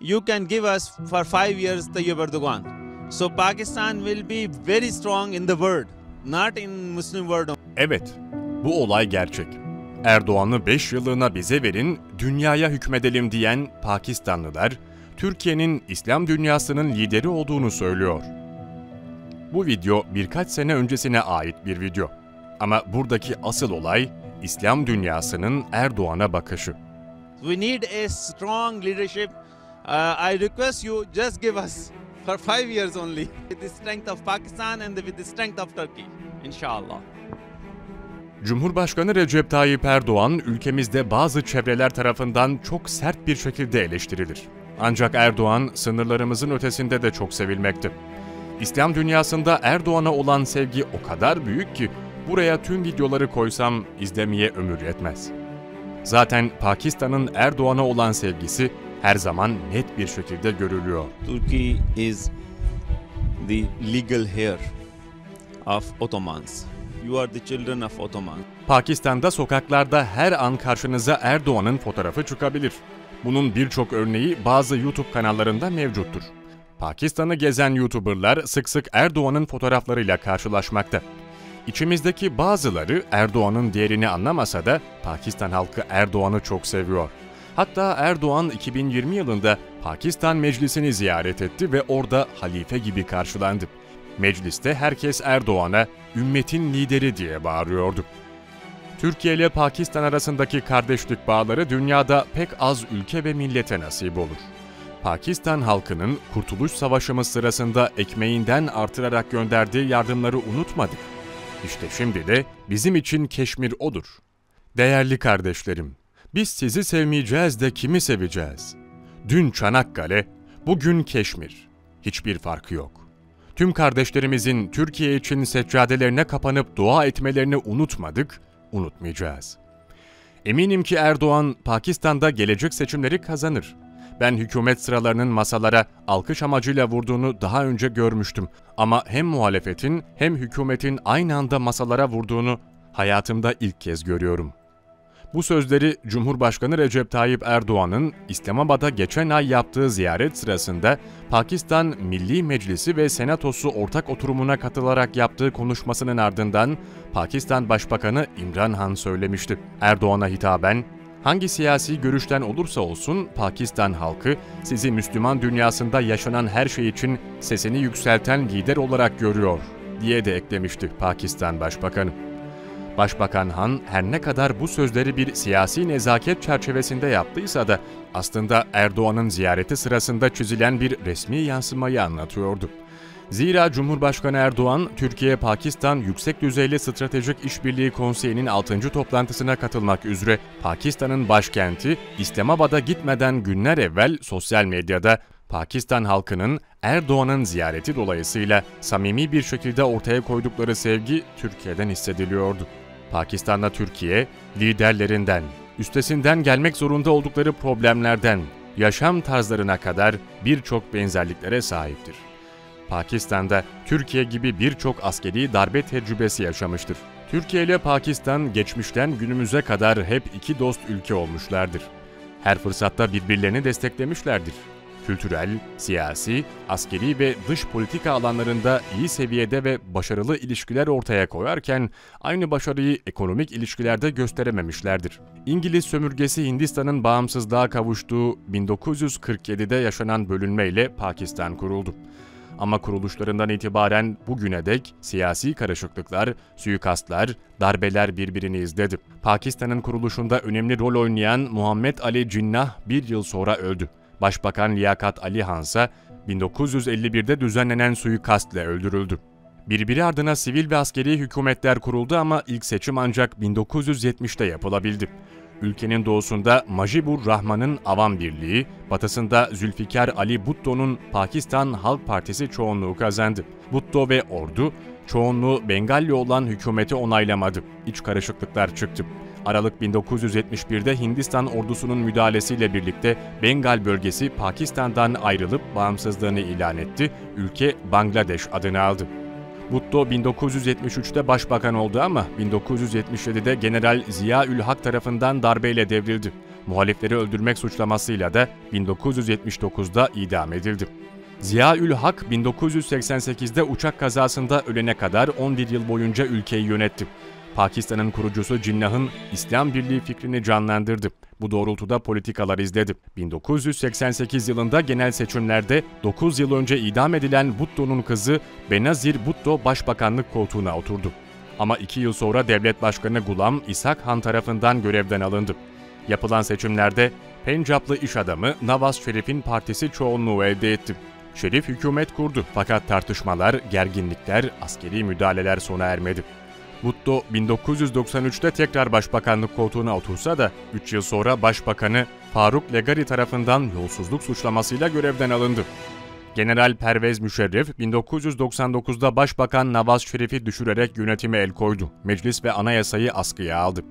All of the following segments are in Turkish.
you can give us for five years Tayyip Erdogan. So Pakistan will be very strong in the world, not in Muslim world. Evet, bu olay gerçek. Erdoğan'ı 5 yıllığına bize verin, dünyaya hükmedelim diyen Pakistanlılar, Türkiye'nin İslam dünyasının lideri olduğunu söylüyor. Bu video birkaç sene öncesine ait bir video. Ama buradaki asıl olay İslam dünyasının Erdoğan'a bakışı. We need a strong leadership. Uh, I request you just give us for five years only with the strength of Pakistan and with the strength of Turkey, inshallah. Cumhurbaşkanı Recep Tayyip Erdoğan ülkemizde bazı çevreler tarafından çok sert bir şekilde eleştirilir. Ancak Erdoğan sınırlarımızın ötesinde de çok sevilmekte. İslam dünyasında Erdoğan'a olan sevgi o kadar büyük ki buraya tüm videoları koysam izlemeye ömür yetmez. Zaten Pakistan'ın Erdoğan'a olan sevgisi her zaman net bir şekilde görülüyor. Turkey is the legal heir of Ottomans. You are the children of Ottomans. Pakistan'da sokaklarda her an karşınıza Erdoğan'ın fotoğrafı çıkabilir. Bunun birçok örneği bazı YouTube kanallarında mevcuttur. Pakistan'ı gezen YouTuber'lar sık sık Erdoğan'ın fotoğraflarıyla karşılaşmakta. İçimizdeki bazıları Erdoğan'ın değerini anlamasa da Pakistan halkı Erdoğan'ı çok seviyor. Hatta Erdoğan 2020 yılında Pakistan Meclisi'ni ziyaret etti ve orada halife gibi karşılandı. Mecliste herkes Erdoğan'a ümmetin lideri diye bağırıyordu. Türkiye ile Pakistan arasındaki kardeşlik bağları dünyada pek az ülke ve millete nasip olur. Pakistan halkının Kurtuluş Savaşımız sırasında ekmeğinden artırarak gönderdiği yardımları unutmadık. İşte şimdi de bizim için Keşmir odur. Değerli kardeşlerim, biz sizi sevmeyeceğiz de kimi seveceğiz? Dün Çanakkale, bugün Keşmir. Hiçbir farkı yok. Tüm kardeşlerimizin Türkiye için seccadelerine kapanıp dua etmelerini unutmadık, unutmayacağız. Eminim ki Erdoğan Pakistan'da gelecek seçimleri kazanır. Ben hükümet sıralarının masalara alkış amacıyla vurduğunu daha önce görmüştüm. Ama hem muhalefetin hem hükümetin aynı anda masalara vurduğunu hayatımda ilk kez görüyorum. Bu sözleri Cumhurbaşkanı Recep Tayyip Erdoğan'ın İslamabad'a geçen ay yaptığı ziyaret sırasında Pakistan Milli Meclisi ve Senatosu ortak oturumuna katılarak yaptığı konuşmasının ardından Pakistan Başbakanı İmran Han söylemişti. Erdoğan'a hitaben, Hangi siyasi görüşten olursa olsun Pakistan halkı sizi Müslüman dünyasında yaşanan her şey için sesini yükselten lider olarak görüyor diye de eklemişti Pakistan Başbakanı. Başbakan Han her ne kadar bu sözleri bir siyasi nezaket çerçevesinde yaptıysa da aslında Erdoğan'ın ziyareti sırasında çizilen bir resmi yansımayı anlatıyordu. Zira Cumhurbaşkanı Erdoğan, Türkiye-Pakistan Yüksek Düzeyli Stratejik İşbirliği Konseyi'nin 6. toplantısına katılmak üzere Pakistan'ın başkenti İslamabad'a gitmeden günler evvel sosyal medyada Pakistan halkının Erdoğan'ın ziyareti dolayısıyla samimi bir şekilde ortaya koydukları sevgi Türkiye'den hissediliyordu. Pakistan'la Türkiye, liderlerinden, üstesinden gelmek zorunda oldukları problemlerden, yaşam tarzlarına kadar birçok benzerliklere sahiptir. Pakistan'da Türkiye gibi birçok askeri darbe tecrübesi yaşamıştır. Türkiye ile Pakistan geçmişten günümüze kadar hep iki dost ülke olmuşlardır. Her fırsatta birbirlerini desteklemişlerdir. Kültürel, siyasi, askeri ve dış politika alanlarında iyi seviyede ve başarılı ilişkiler ortaya koyarken aynı başarıyı ekonomik ilişkilerde gösterememişlerdir. İngiliz sömürgesi Hindistan'ın bağımsızlığa kavuştuğu 1947'de yaşanan bölünmeyle Pakistan kuruldu ama kuruluşlarından itibaren bugüne dek siyasi karışıklıklar, suikastlar, darbeler birbirini izledi. Pakistan'ın kuruluşunda önemli rol oynayan Muhammed Ali Cinnah bir yıl sonra öldü. Başbakan Liyakat Ali Hansa 1951'de düzenlenen suikastle öldürüldü. Birbiri ardına sivil ve askeri hükümetler kuruldu ama ilk seçim ancak 1970'te yapılabildi. Ülkenin doğusunda Majibur Rahman'ın Avam Birliği, batısında Zülfikar Ali Bhutto'nun Pakistan Halk Partisi çoğunluğu kazandı. Bhutto ve ordu, çoğunluğu Bengalli olan hükümeti onaylamadı. İç karışıklıklar çıktı. Aralık 1971'de Hindistan ordusunun müdahalesiyle birlikte Bengal bölgesi Pakistan'dan ayrılıp bağımsızlığını ilan etti, ülke Bangladeş adını aldı. Bhutto 1973'te başbakan oldu ama 1977'de General Ziya Ül Hak tarafından darbeyle devrildi. muhalifleri öldürmek suçlamasıyla da 1979'da idam edildi. Ziya Ül Hak 1988'de uçak kazasında ölene kadar 11 yıl boyunca ülkeyi yönetti. Pakistan'ın kurucusu Cinnah'ın İslam Birliği fikrini canlandırdı. Bu doğrultuda politikalar izledi. 1988 yılında genel seçimlerde 9 yıl önce idam edilen Bhutto'nun kızı Benazir Bhutto başbakanlık koltuğuna oturdu. Ama 2 yıl sonra devlet başkanı Gulam İshak Han tarafından görevden alındı. Yapılan seçimlerde Pencaplı iş adamı Nawaz Şerif'in partisi çoğunluğu elde etti. Şerif hükümet kurdu fakat tartışmalar, gerginlikler, askeri müdahaleler sona ermedi. Bhutto 1993'te tekrar başbakanlık koltuğuna otursa da 3 yıl sonra başbakanı Faruk Legari tarafından yolsuzluk suçlamasıyla görevden alındı. General Pervez Müşerref 1999'da Başbakan Nawaz Şerif'i düşürerek yönetime el koydu. Meclis ve anayasayı askıya aldı.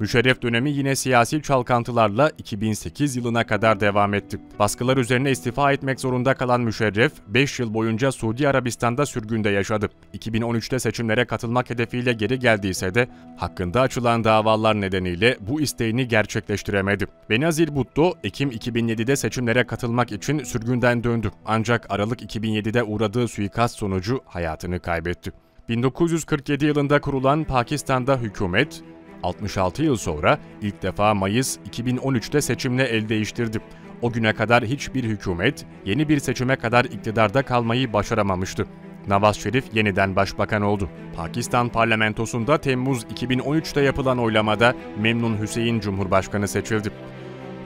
Müşerref dönemi yine siyasi çalkantılarla 2008 yılına kadar devam etti. Baskılar üzerine istifa etmek zorunda kalan Müşerref, 5 yıl boyunca Suudi Arabistan'da sürgünde yaşadı. 2013'te seçimlere katılmak hedefiyle geri geldiyse de hakkında açılan davalar nedeniyle bu isteğini gerçekleştiremedi. Benazir Bhutto, Ekim 2007'de seçimlere katılmak için sürgünden döndü. Ancak Aralık 2007'de uğradığı suikast sonucu hayatını kaybetti. 1947 yılında kurulan Pakistan'da hükümet, 66 yıl sonra ilk defa Mayıs 2013'te seçimle el değiştirdi. O güne kadar hiçbir hükümet yeni bir seçime kadar iktidarda kalmayı başaramamıştı. Nawaz Şerif yeniden başbakan oldu. Pakistan parlamentosunda Temmuz 2013'te yapılan oylamada Memnun Hüseyin Cumhurbaşkanı seçildi.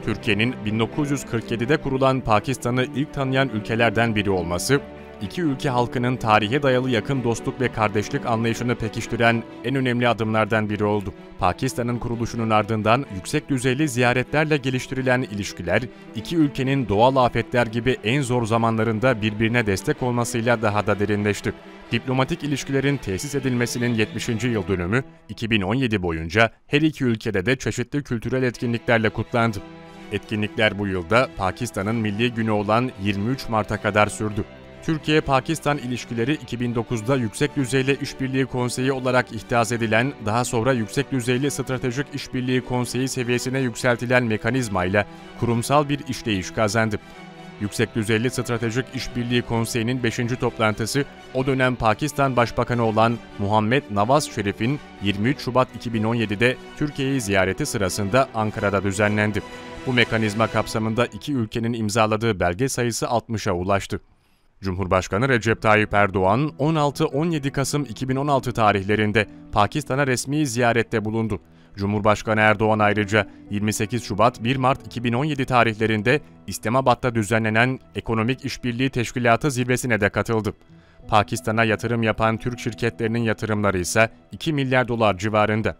Türkiye'nin 1947'de kurulan Pakistan'ı ilk tanıyan ülkelerden biri olması, iki ülke halkının tarihe dayalı yakın dostluk ve kardeşlik anlayışını pekiştiren en önemli adımlardan biri oldu. Pakistan'ın kuruluşunun ardından yüksek düzeyli ziyaretlerle geliştirilen ilişkiler, iki ülkenin doğal afetler gibi en zor zamanlarında birbirine destek olmasıyla daha da derinleşti. Diplomatik ilişkilerin tesis edilmesinin 70. yıl dönümü 2017 boyunca her iki ülkede de çeşitli kültürel etkinliklerle kutlandı. Etkinlikler bu yılda Pakistan'ın milli günü olan 23 Mart'a kadar sürdü. Türkiye-Pakistan ilişkileri 2009'da Yüksek Düzeyli İşbirliği Konseyi olarak ihdas edilen, daha sonra Yüksek Düzeyli Stratejik İşbirliği Konseyi seviyesine yükseltilen mekanizmayla kurumsal bir işleyiş kazandı. Yüksek Düzeyli Stratejik İşbirliği Konseyi'nin 5. toplantısı o dönem Pakistan Başbakanı olan Muhammed Nawaz Şerif'in 23 Şubat 2017'de Türkiye'yi ziyareti sırasında Ankara'da düzenlendi. Bu mekanizma kapsamında iki ülkenin imzaladığı belge sayısı 60'a ulaştı. Cumhurbaşkanı Recep Tayyip Erdoğan 16-17 Kasım 2016 tarihlerinde Pakistan'a resmi ziyarette bulundu. Cumhurbaşkanı Erdoğan ayrıca 28 Şubat 1 Mart 2017 tarihlerinde İslamabad'da düzenlenen Ekonomik İşbirliği Teşkilatı zirvesine de katıldı. Pakistan'a yatırım yapan Türk şirketlerinin yatırımları ise 2 milyar dolar civarında.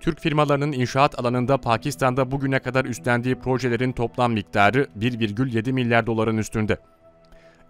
Türk firmalarının inşaat alanında Pakistan'da bugüne kadar üstlendiği projelerin toplam miktarı 1,7 milyar doların üstünde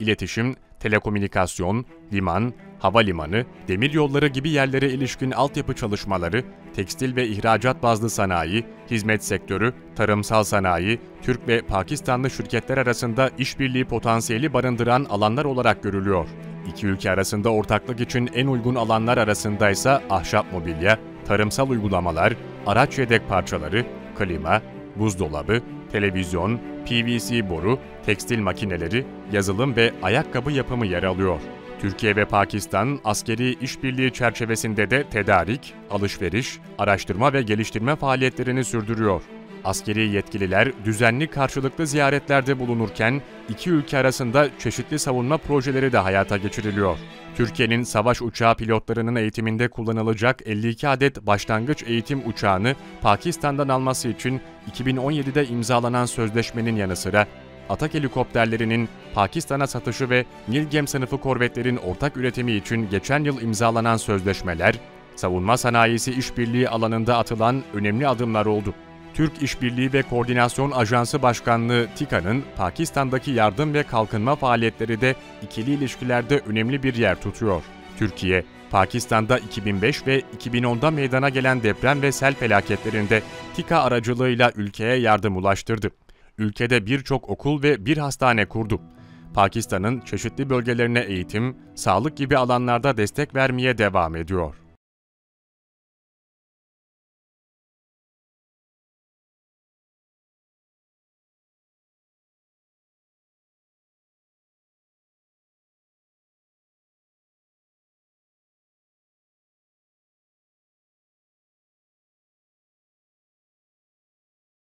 iletişim, telekomünikasyon, liman, havalimanı, demiryolları gibi yerlere ilişkin altyapı çalışmaları, tekstil ve ihracat bazlı sanayi, hizmet sektörü, tarımsal sanayi, Türk ve Pakistanlı şirketler arasında işbirliği potansiyeli barındıran alanlar olarak görülüyor. İki ülke arasında ortaklık için en uygun alanlar arasında ise ahşap mobilya, tarımsal uygulamalar, araç yedek parçaları, klima, buzdolabı, televizyon, PVC boru, tekstil makineleri, yazılım ve ayakkabı yapımı yer alıyor. Türkiye ve Pakistan askeri işbirliği çerçevesinde de tedarik, alışveriş, araştırma ve geliştirme faaliyetlerini sürdürüyor. Askeri yetkililer düzenli karşılıklı ziyaretlerde bulunurken iki ülke arasında çeşitli savunma projeleri de hayata geçiriliyor. Türkiye'nin savaş uçağı pilotlarının eğitiminde kullanılacak 52 adet başlangıç eğitim uçağını Pakistan'dan alması için 2017'de imzalanan sözleşmenin yanı sıra Atak helikopterlerinin Pakistan'a satışı ve Nilgem sınıfı korvetlerin ortak üretimi için geçen yıl imzalanan sözleşmeler, savunma sanayisi işbirliği alanında atılan önemli adımlar oldu. Türk İşbirliği ve Koordinasyon Ajansı Başkanlığı TİKA'nın Pakistan'daki yardım ve kalkınma faaliyetleri de ikili ilişkilerde önemli bir yer tutuyor. Türkiye, Pakistan'da 2005 ve 2010'da meydana gelen deprem ve sel felaketlerinde TİKA aracılığıyla ülkeye yardım ulaştırdı. Ülkede birçok okul ve bir hastane kurdu. Pakistan'ın çeşitli bölgelerine eğitim, sağlık gibi alanlarda destek vermeye devam ediyor.